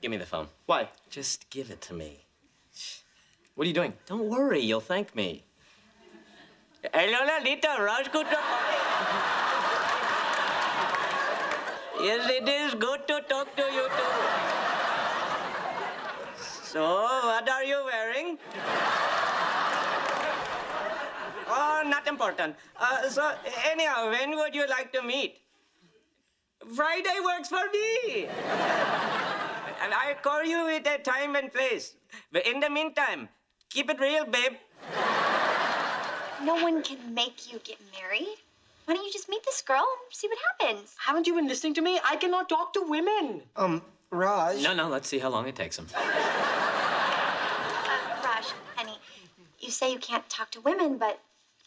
Give me the phone. Why? Just give it to me. What are you doing? Don't worry, you'll thank me. Hello, Lalita, yes, it is good to talk to you too. So, what are you wearing? oh, not important. Uh, so, anyhow, when would you like to meet? Friday works for me. And I call you at a time and place. But in the meantime, keep it real, babe. No one can make you get married. Why don't you just meet this girl and see what happens? Haven't you been listening to me? I cannot talk to women. Um, Raj. No, no, let's see how long it takes him. Uh, Raj, honey, you say you can't talk to women, but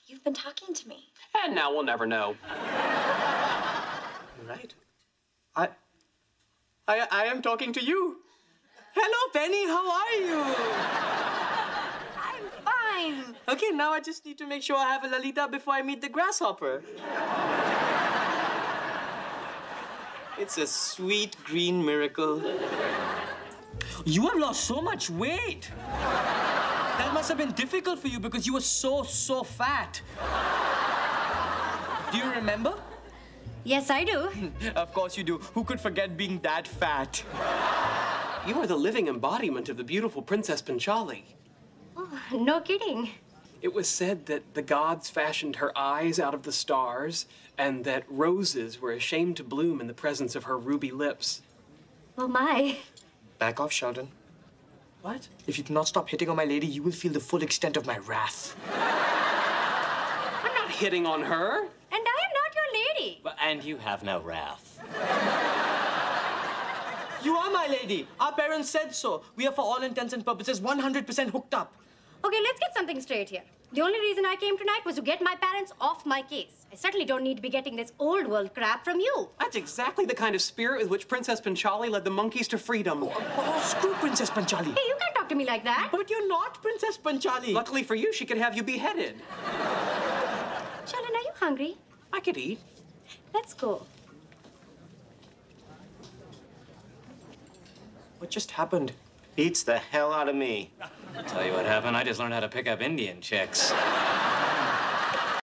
you've been talking to me. And now we'll never know. You're right. I, I, I am talking to you. Hello, Penny. How are you? I'm fine. Okay, now I just need to make sure I have a Lalita before I meet the grasshopper. It's a sweet green miracle. You have lost so much weight. That must have been difficult for you because you were so, so fat. Do you remember? Yes, I do. Of course you do. Who could forget being that fat? You are the living embodiment of the beautiful Princess Panchali. Oh, no kidding. It was said that the gods fashioned her eyes out of the stars, and that roses were ashamed to bloom in the presence of her ruby lips. Oh, my. Back off, Sheldon. What? If you do not stop hitting on my lady, you will feel the full extent of my wrath. I'm not hitting on her. And I am not your lady. Well, And you have no wrath. You are my lady. Our parents said so. We are, for all intents and purposes, 100% hooked up. Okay, let's get something straight here. The only reason I came tonight was to get my parents off my case. I certainly don't need to be getting this old world crap from you. That's exactly the kind of spirit with which Princess Panchali led the monkeys to freedom. Oh, screw Princess Panchali. Hey, you can't talk to me like that. But you're not Princess Panchali. Luckily for you, she could have you beheaded. Sheldon, are you hungry? I could eat. Let's go. What just happened? Beats the hell out of me. Tell you what happened, I just learned how to pick up Indian chicks.